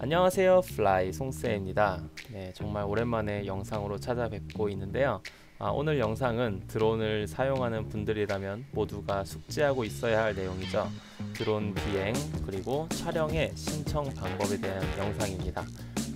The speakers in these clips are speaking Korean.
안녕하세요. 플라이 송쌤입니다. 네, 정말 오랜만에 영상으로 찾아뵙고 있는데요. 아, 오늘 영상은 드론을 사용하는 분들이라면 모두가 숙지하고 있어야 할 내용이죠. 드론 비행 그리고 촬영의 신청 방법에 대한 영상입니다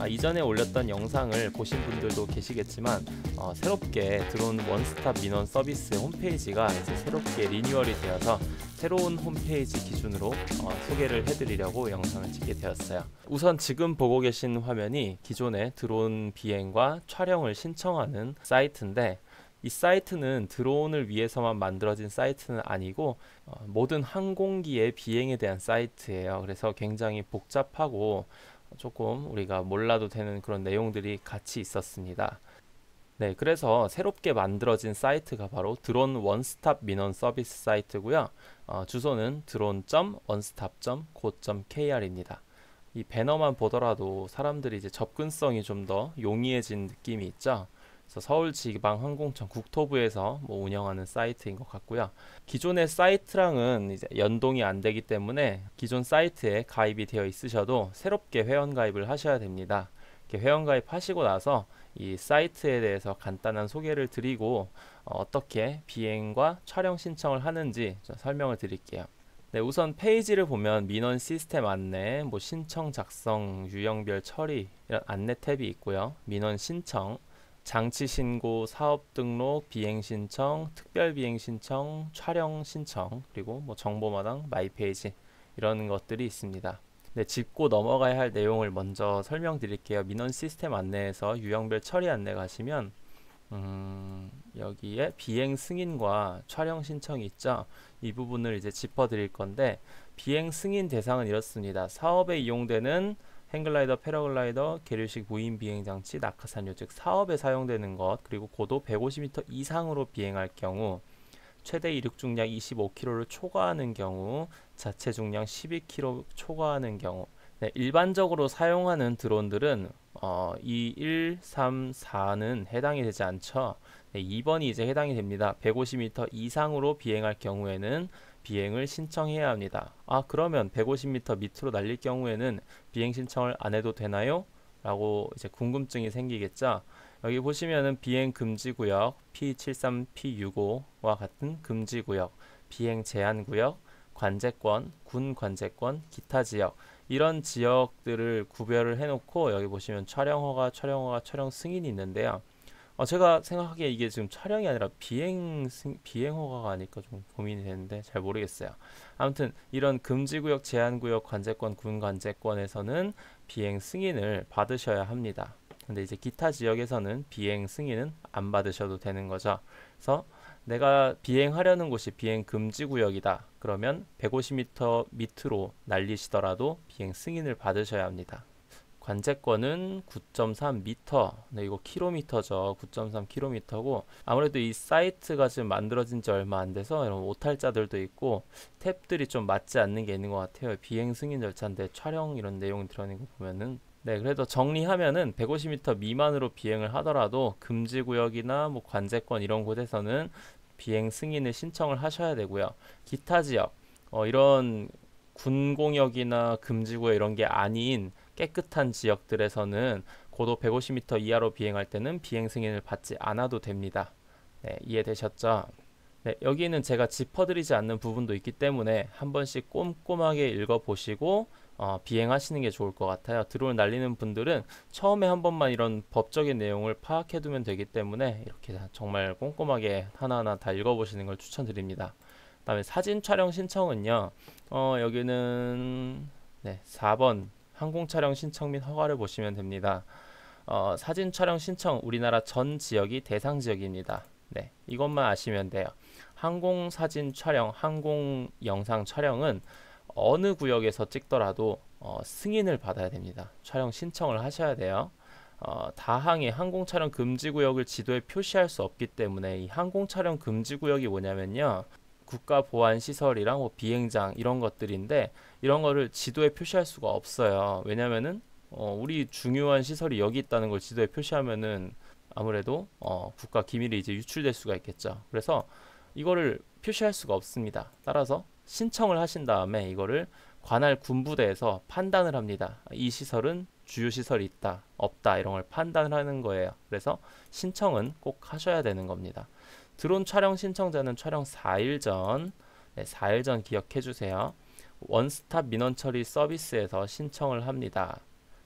아, 이전에 올렸던 영상을 보신 분들도 계시겠지만 어, 새롭게 드론 원스톱 민원 서비스 홈페이지가 이제 새롭게 리뉴얼이 되어서 새로운 홈페이지 기준으로 어, 소개를 해드리려고 영상을 찍게 되었어요. 우선 지금 보고 계신 화면이 기존의 드론 비행과 촬영을 신청하는 사이트인데 이 사이트는 드론을 위해서만 만들어진 사이트는 아니고 어, 모든 항공기의 비행에 대한 사이트예요. 그래서 굉장히 복잡하고 조금 우리가 몰라도 되는 그런 내용들이 같이 있었습니다. 네, 그래서 새롭게 만들어진 사이트가 바로 드론 원스톱 민원 서비스 사이트고요. 어, 주소는 드론.원스톱.co.kr입니다. 이 배너만 보더라도 사람들이 이제 접근성이 좀 더 용이해진 느낌이 있죠. 그래서 서울지방항공청 국토부에서 뭐 운영하는 사이트인 것 같고요. 기존의 사이트랑은 이제 연동이 안 되기 때문에 기존 사이트에 가입이 되어 있으셔도 새롭게 회원 가입을 하셔야 됩니다. 회원 가입하시고 나서 이 사이트에 대해서 간단한 소개를 드리고 어, 떻게 비행과 촬영 신청을 하는지 설명을 드릴게요. 네, 우선 페이지를 보면 민원 시스템 안내, 뭐 신청 작성, 유형별 처리 이런 안내 탭이 있고요. 민원 신청, 장치 신고, 사업 등록, 비행 신청, 특별 비행 신청, 촬영 신청, 그리고 뭐 정보마당, my page 이런 것들이 있습니다. 네, 짚고 넘어가야 할 내용을 먼저 설명드릴게요. 민원 시스템 안내에서 유형별 처리 안내 가시면 음, 여기에 비행 승인과 촬영 신청이 있죠. 이 부분을 이제 짚어 드릴 건데 비행 승인 대상은 이렇습니다. 사업에 이용되는 행글라이더, 패러글라이더, 계류식 무인 비행 장치, 낙하산유 즉 사업에 사용되는 것 그리고 고도 150m 이상으로 비행할 경우 최대 이륙 중량 25kg를 초과하는 경우 자체 중량 12kg 초과하는 경우 네, 일반적으로 사용하는 드론들은 어, 2, 1, 3, 4는 해당이 되지 않죠. 네, 2번이 이제 해당이 됩니다. 150m 이상으로 비행할 경우에는 비행을 신청해야 합니다. 아 그러면 150m 밑으로 날릴 경우에는 비행 신청을 안 해도 되나요? 라고 이제 궁금증이 생기겠죠. 여기 보시면은 비행 금지 구역 P73, P65와 같은 금지 구역, 비행 제한 구역, 관제권, 군 관제권, 기타 지역 이런 지역들을 구별을 해놓고 여기 보시면 촬영 허가, 촬영 허가, 촬영 승인이 있는데요. 어, 제가 생각하기에 이게 지금 촬영이 아니라 비행 승, 비행 허가가 아닐까 좀 고민이 되는데 잘 모르겠어요. 아무튼 이런 금지 구역, 제한 구역, 관제권, 군 관제권에서는 비행 승인을 받으셔야 합니다. 근데 이제 기타 지역에서는 비행 승인은 안 받으셔도 되는 거죠. 그래서 내가 비행하려는 곳이 비행 금지 구역이다. 그러면 150m 밑으로 날리시더라도 비행 승인을 받으셔야 합니다. 관제권은 9.3m. 네, 이거 킬로미터죠. 9.3km고 아무래도 이 사이트가 지금 만들어진 지 얼마 안 돼서 이런 오탈자들도 있고 탭들이 좀 맞지 않는 게 있는 것 같아요. 비행 승인 절차인데 촬영 이런 내용 들어있는 거 보면은 네, 그래도 정리하면은 150m 미만으로 비행을 하더라도 금지 구역이나 뭐 관제권 이런 곳에서는 비행 승인을 신청을 하셔야 되고요. 기타 지역 어, 이런 군공역이나 금지구역 이런 게 아닌 깨끗한 지역들에서는 고도 150m 이하로 비행할 때는 비행 승인을 받지 않아도 됩니다. 네, 이해되셨죠? 네, 여기는 제가 짚어드리지 않는 부분도 있기 때문에 한 번씩 꼼꼼하게 읽어보시고 어, 비행하시는 게 좋을 것 같아요. 드론 날리는 분들은 처음에 한 번만 이런 법적인 내용을 파악해 두면 되기 때문에 이렇게 정말 꼼꼼하게 하나하나 다 읽어보시는 걸 추천드립니다. 그 다음에 사진 촬영 신청은요. 어, 여기는 네, 4번 항공 촬영 신청 및 허가를 보시면 됩니다. 어, 사진 촬영 신청 우리나라 전 지역이 대상 지역입니다. 네, 이것만 아시면 돼요. 항공 사진 촬영, 항공 영상 촬영은 어느 구역에서 찍더라도 어, 승인을 받아야 됩니다. 촬영 신청을 하셔야 돼요. 어, 다항의 항공 촬영 금지 구역을 지도에 표시할 수 없기 때문에 이 항공 촬영 금지 구역이 뭐냐면요. 국가 보안 시설이랑 뭐 비행장 이런 것들인데 이런 거를 지도에 표시할 수가 없어요. 왜냐면은 어, 우리 중요한 시설이 여기 있다는 걸 지도에 표시하면은 아무래도 어, 국가 기밀이 이제 유출될 수가 있겠죠. 그래서 이거를 표시할 수가 없습니다. 따라서 신청을 하신 다음에 이거를 관할 군부대에서 판단을 합니다. 이 시설은 주요 시설이 있다, 없다 이런 걸 판단을 하는 거예요. 그래서 신청은 꼭 하셔야 되는 겁니다. 드론 촬영 신청자는 촬영 4일 전, 네, 4일 전 기억해 주세요. 원스톱 민원 처리 서비스에서 신청을 합니다.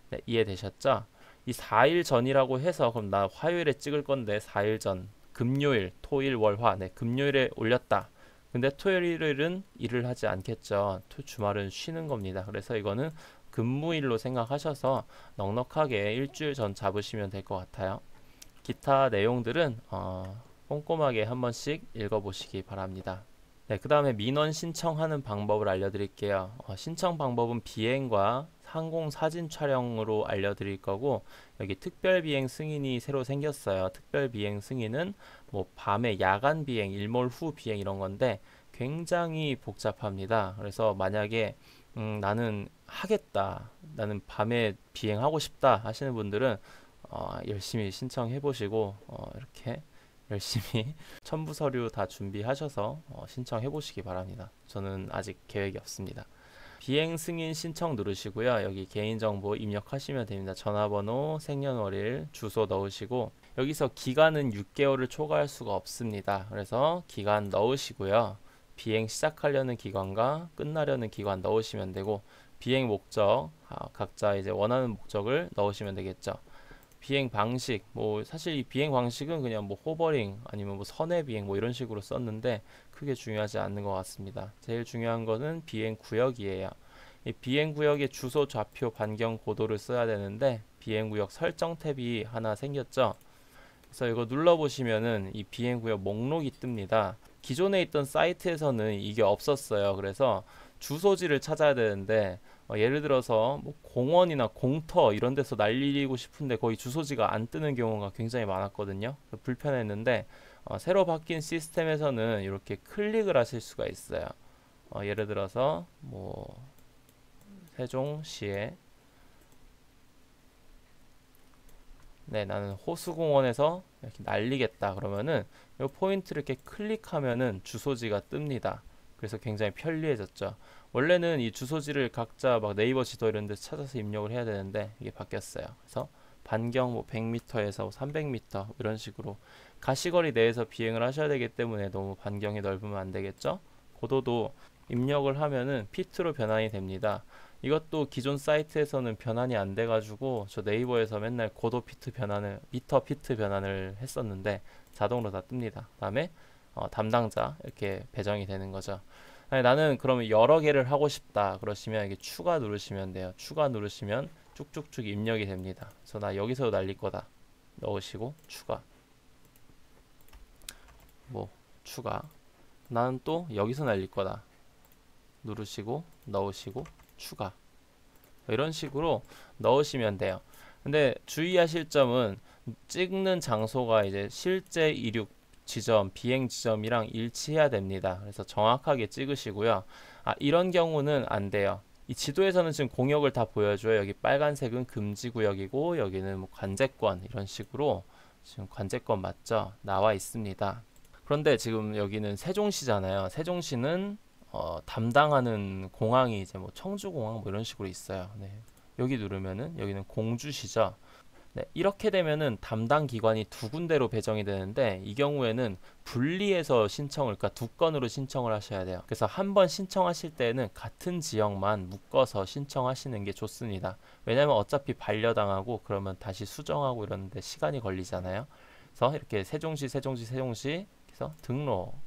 네, 이해되셨죠? 이 4일 전이라고 해서 그럼 나 화요일에 찍을 건데 4일 전 금요일, 토일, 월, 화. 네, 금요일에 올렸다. 근데 토요일, 일요일은 일을 하지 않겠죠. 토, 주말은 쉬는 겁니다. 그래서 이거는 근무일로 생각하셔서 넉넉하게 일주일 전 잡으시면 될 것 같아요. 기타 내용들은 어, 꼼꼼하게 한 번씩 읽어보시기 바랍니다. 네, 그 다음에 민원 신청하는 방법을 알려드릴게요. 어, 신청 방법은 비행과 항공 사진 촬영으로 알려드릴 거고 여기 특별 비행 승인이 새로 생겼어요. 특별 비행 승인은 뭐 밤에 야간 비행, 일몰 후 비행 이런 건데 굉장히 복잡합니다. 그래서 만약에 음, 나는 하겠다, 나는 밤에 비행하고 싶다 하시는 분들은 어, 열심히 신청해 보시고 어, 이렇게 열심히 첨부 서류 다 준비하셔서 어, 신청해 보시기 바랍니다. 저는 아직 계획이 없습니다. 비행 승인 신청 누르시고요. 여기 개인정보 입력하시면 됩니다. 전화번호, 생년월일, 주소 넣으시고 여기서 기간은 6개월을 초과할 수가 없습니다. 그래서 기간 넣으시고요. 비행 시작하려는 기간과 끝나려는 기간 넣으시면 되고 비행 목적 아, 각자 이제 원하는 목적을 넣으시면 되겠죠. 비행 방식 뭐 사실 이 비행 방식은 그냥 뭐 호버링 아니면 뭐 선의 비행 뭐 이런 식으로 썼는데 크게 중요하지 않는 것 같습니다. 제일 중요한 거는 비행 구역이에요. 이 비행 구역의 주소 좌표 반경 고도를 써야 되는데 비행 구역 설정 탭이 하나 생겼죠. 그래서 이거 눌러 보시면은 이 비행 구역 목록이 뜹니다. 기존에 있던 사이트에서는 이게 없었어요. 그래서 주소지를 찾아야 되는데 어, 예를 들어서 뭐 공원이나 공터 이런 데서 날리고 싶은데 거의 주소지가 안 뜨는 경우가 굉장히 많았거든요. 불편했는데 어, 새로 바뀐 시스템에서는 이렇게 클릭을 하실 수가 있어요. 어, 예를 들어서 뭐 세종시에 네 나는 호수공원에서 이렇게 날리겠다 그러면은 이 포인트를 이렇게 클릭하면은 주소지가 뜹니다. 그래서 굉장히 편리해졌죠. 원래는 이 주소지를 각자 막 네이버 지도 이런 데 찾아서 입력을 해야 되는데 이게 바뀌었어요. 그래서 반경 뭐 100m에서 300m 이런 식으로 가시거리 내에서 비행을 하셔야 되기 때문에 너무 반경이 넓으면 안 되겠죠. 고도도 입력을 하면은 피트로 변환이 됩니다. 이것도 기존 사이트에서는 변환이 안 돼가지고 저 네이버에서 맨날 고도 피트 변환을 미터 피트 변환을 했었는데 자동으로 다 뜹니다. 그다음에 어, 담당자 이렇게 배정이 되는 거죠. 아니, 나는 그러면 여러 개를 하고 싶다 그러시면 이게 추가 누르시면 돼요. 추가 누르시면 쭉쭉쭉 입력이 됩니다. 그래서 나 여기서 날릴 거다 넣으시고 추가 뭐 추가 나는 또 여기서 날릴 거다 누르시고 넣으시고 추가 이런 식으로 넣으시면 돼요. 근데 주의하실 점은 찍는 장소가 이제 실제 이륙 지점, 비행 지점이랑 일치해야 됩니다. 그래서 정확하게 찍으시고요. 아, 이런 경우는 안 돼요. 이 지도에서는 지금 공역을 다 보여줘요. 여기 빨간색은 금지 구역이고 여기는 뭐 관제권 이런 식으로 지금 관제권 맞죠? 나와 있습니다. 그런데 지금 여기는 세종시잖아요. 세종시는 어, 담당하는 공항이 이제 뭐 청주공항 뭐 이런 식으로 있어요. 네. 여기 누르면은 여기는 공주시죠. 네, 이렇게 되면은 담당 기관이 두 군데로 배정이 되는데 이 경우에는 분리해서 신청을 그러니까 두 건으로 신청을 하셔야 돼요. 그래서 한 번 신청하실 때는 같은 지역만 묶어서 신청하시는 게 좋습니다. 왜냐면 어차피 반려당하고 그러면 다시 수정하고 이러는데 시간이 걸리잖아요. 그래서 이렇게 세종시 세종시 세종시 해서 등록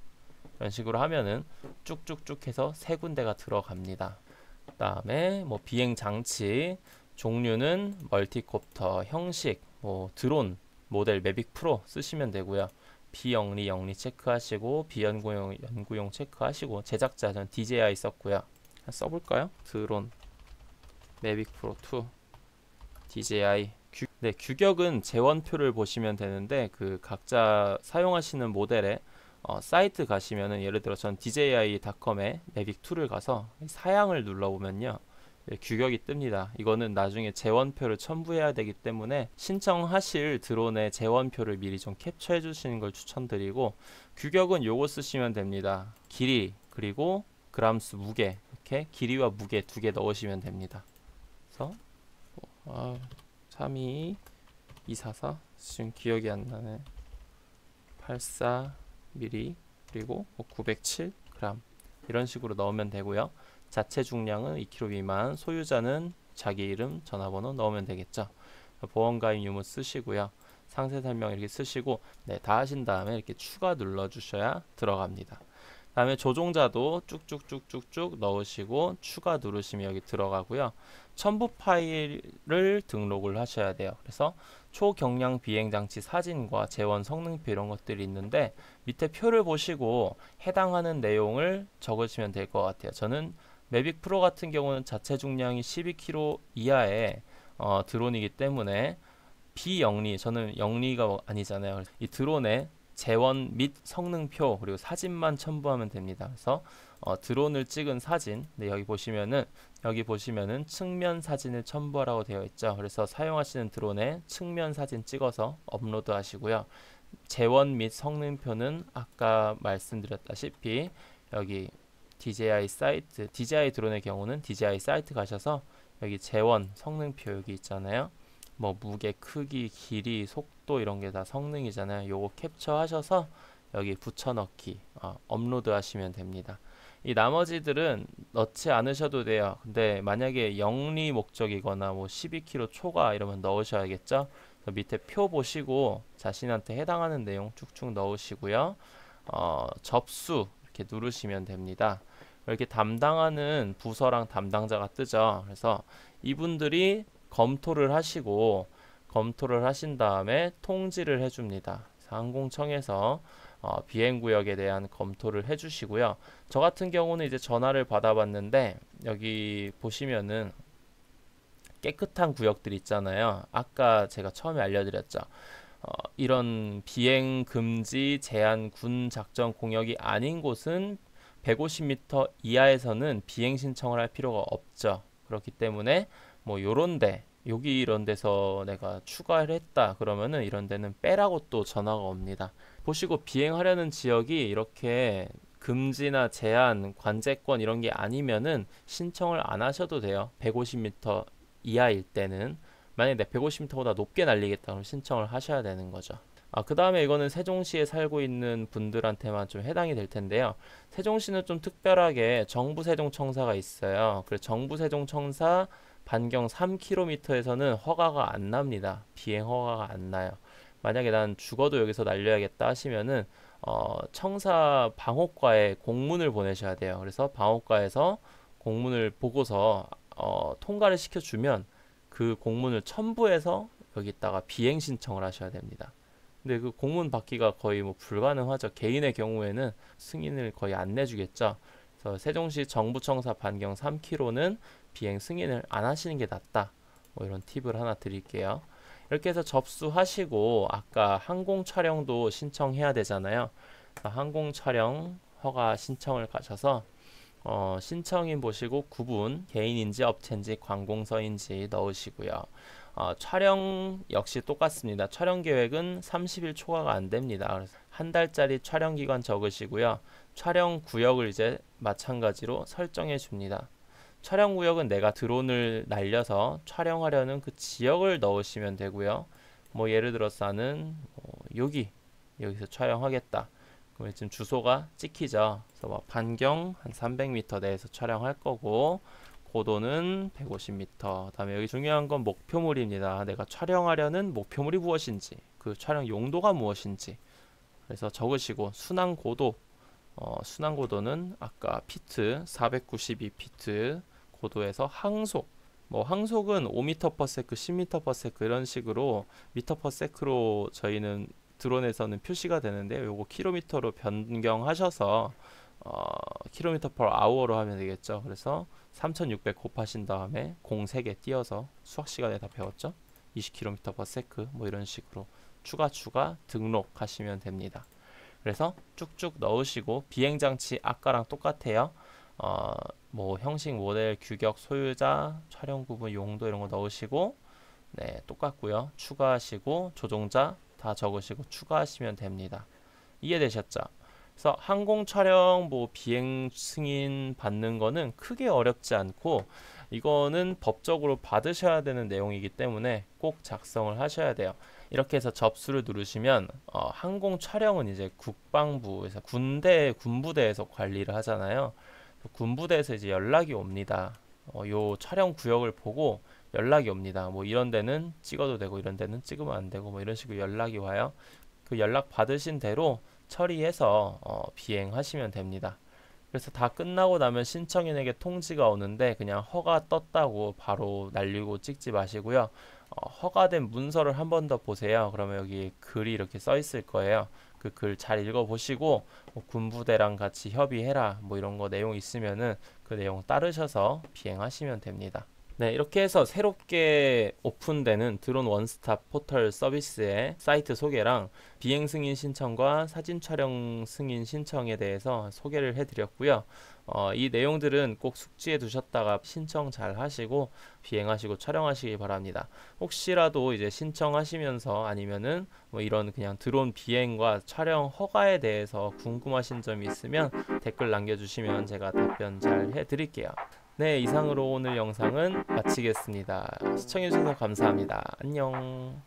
이런 식으로 하면은 쭉쭉쭉 해서 세 군데가 들어갑니다. 그 다음에 뭐 비행 장치 종류는 멀티콥터, 형식, 뭐 드론, 모델 매빅 프로 쓰시면 되고요. 비영리 영리 체크하시고 비연구용 연구용 체크하시고 제작자 전 DJI 썼고요. 써볼까요? 드론 매빅 프로 2 DJI 규, 네, 규격은 재원표를 보시면 되는데 그 각자 사용하시는 모델에 어, 사이트 가시면은 예를 들어 전 DJI.com에 매빅 2를 가서 사양을 눌러보면요. 예, 규격이 뜹니다. 이거는 나중에 재원표를 첨부해야 되기 때문에 신청하실 드론의 재원표를 미리 좀 캡처해 주시는 걸 추천드리고 규격은 요거 쓰시면 됩니다. 길이 그리고 그람수 무게 이렇게 길이와 무게 두 개 넣으시면 됩니다. 그래서 아, 32 244 지금 기억이 안 나네. 84 mm 그리고 907g 이런 식으로 넣으면 되고요. 자체 중량은 2kg 미만, 소유자는 자기 이름, 전화번호 넣으면 되겠죠. 보험가입 유무 쓰시고요. 상세 설명 이렇게 쓰시고 네, 다 하신 다음에 이렇게 추가 눌러 주셔야 들어갑니다. 다음에 조종자도 쭉쭉쭉쭉쭉 넣으시고 추가 누르시면 여기 들어가고요. 첨부 파일을 등록을 하셔야 돼요. 그래서 초경량 비행장치 사진과 재원 성능표 이런 것들이 있는데 밑에 표를 보시고 해당하는 내용을 적으시면 될 것 같아요. 저는 매빅 프로 같은 경우는 자체 중량이 12kg 이하의 어, 드론이기 때문에 비영리 저는 영리가 아니잖아요. 이 드론의 제원 및 성능표 그리고 사진만 첨부하면 됩니다. 그래서 어, 드론을 찍은 사진 네, 여기 보시면은 여기 보시면은 측면 사진을 첨부하라고 되어 있죠. 그래서 사용하시는 드론의 측면 사진 찍어서 업로드 하시고요. 제원 및 성능표는 아까 말씀드렸다시피 여기 DJI 사이트 DJI 드론의 경우는 DJI 사이트 가셔서 여기 재원 성능표 여기 있잖아요. 뭐 무게, 크기, 길이, 속도 이런 게 다 성능이잖아요. 요거 캡처하셔서 여기 붙여넣기 어, 업로드 하시면 됩니다. 이 나머지들은 넣지 않으셔도 돼요. 근데 만약에 영리 목적이거나 뭐 12kg 초과 이러면 넣으셔야겠죠. 밑에 표 보시고 자신한테 해당하는 내용 쭉쭉 넣으시고요. 어, 접수 이렇게 누르시면 됩니다. 이렇게 담당하는 부서랑 담당자가 뜨죠. 그래서 이분들이 검토를 하시고 검토를 하신 다음에 통지를 해줍니다. 항공청에서 어, 비행구역에 대한 검토를 해주시고요. 저 같은 경우는 이제 전화를 받아봤는데 여기 보시면은 깨끗한 구역들 있잖아요. 아까 제가 처음에 알려드렸죠. 어, 이런 비행 금지 제한 군 작전 공역이 아닌 곳은 150m 이하에서는 비행 신청을 할 필요가 없죠. 그렇기 때문에 뭐 요런데 여기 이런 데서 내가 추가를 했다 그러면은 이런 데는 빼라고 또 전화가 옵니다. 보시고 비행하려는 지역이 이렇게 금지나 제한, 관제권 이런 게 아니면은 신청을 안 하셔도 돼요. 150m 이하일 때는 만약에 내 150m보다 높게 날리겠다 그럼 신청을 하셔야 되는 거죠. 아, 그 다음에 이거는 세종시에 살고 있는 분들한테만 좀 해당이 될 텐데요. 세종시는 좀 특별하게 정부 세종청사가 있어요. 그래서 정부 세종청사 반경 3km에서는 허가가 안 납니다. 비행 허가가 안 나요. 만약에 난 죽어도 여기서 날려야겠다 하시면은 어, 청사 방호과에 공문을 보내셔야 돼요. 그래서 방호과에서 공문을 보고서 어, 통과를 시켜주면 그 공문을 첨부해서 여기다가 비행 신청을 하셔야 됩니다. 근데 그 공문 받기가 거의 뭐 불가능하죠. 개인의 경우에는 승인을 거의 안 내주겠죠. 그래서 세종시 정부청사 반경 3km는 비행 승인을 안 하시는 게 낫다. 뭐 이런 팁을 하나 드릴게요. 이렇게 해서 접수하시고 아까 항공 촬영도 신청해야 되잖아요. 항공 촬영 허가 신청을 가셔서 어, 신청인 보시고 구분 개인인지 업체인지 관공서인지 넣으시고요. 어, 촬영 역시 똑같습니다. 촬영 계획은 30일 초과가 안 됩니다. 한 달짜리 촬영 기간 적으시고요. 촬영 구역을 이제 마찬가지로 설정해 줍니다. 촬영 구역은 내가 드론을 날려서 촬영하려는 그 지역을 넣으시면 되고요. 뭐 예를 들어서 나는 뭐 여기 여기서 촬영하겠다. 그러면 지금 주소가 찍히죠. 그래서 뭐 반경 한 300m 내에서 촬영할 거고 고도는 150m. 다음에 여기 중요한 건 목표물입니다. 내가 촬영하려는 목표물이 무엇인지, 그 촬영 용도가 무엇인지. 그래서 적으시고 순항 고도, 어, 순항 고도는 아까 피트 492 피트 고도에서 항속. 뭐 항속은 5m/s, 10m/s 이런 식으로 미터/s로 저희는 드론에서는 표시가 되는데 요거 킬로미터로 변경하셔서 어, 킬로미터 per hour로 하면 되겠죠. 그래서 3600 곱하신 다음에 공 3개 띄어서 수학 시간에 다 배웠죠. 20km per sec 뭐 이런 식으로 추가 추가 등록하시면 됩니다. 그래서 쭉쭉 넣으시고 비행 장치 아까랑 똑같아요. 어, 뭐 형식, 모델, 규격, 소유자, 촬영 구분, 용도 이런 거 넣으시고 네, 똑같고요. 추가하시고 조종자 다 적으시고 추가하시면 됩니다. 이해되셨죠? 그래서 항공 촬영 뭐 비행 승인 받는 거는 크게 어렵지 않고 이거는 법적으로 받으셔야 되는 내용이기 때문에 꼭 작성을 하셔야 돼요. 이렇게 해서 접수를 누르시면 어, 항공 촬영은 이제 국방부에서 군대 군부대에서 관리를 하잖아요. 군부대에서 이제 연락이 옵니다. 어, 요 촬영 구역을 보고 연락이 옵니다. 뭐 이런 데는 찍어도 되고 이런 데는 찍으면 안 되고 뭐 이런 식으로 연락이 와요. 그 연락 받으신 대로 처리해서 어, 비행하시면 됩니다. 그래서 다 끝나고 나면 신청인에게 통지가 오는데 그냥 허가 떴다고 바로 날리고 찍지 마시고요. 어, 허가된 문서를 한 번 더 보세요. 그러면 여기 글이 이렇게 써 있을 거예요. 그 글 잘 읽어보시고 뭐 군부대랑 같이 협의해라 뭐 이런 거 내용 있으면은 그 내용 따르셔서 비행하시면 됩니다. 네, 이렇게 해서 새롭게 오픈되는 드론 원스톱 포털 서비스의 사이트 소개랑 비행 승인 신청과 사진 촬영 승인 신청에 대해서 소개를 해드렸고요. 어, 이 내용들은 꼭 숙지해 두셨다가 신청 잘 하시고 비행하시고 촬영하시기 바랍니다. 혹시라도 이제 신청하시면서 아니면은 뭐 이런 그냥 드론 비행과 촬영 허가에 대해서 궁금하신 점이 있으면 댓글 남겨주시면 제가 답변 잘 해드릴게요. 네, 이상으로 오늘 영상은 마치겠습니다. 시청해주셔서 감사합니다. 안녕.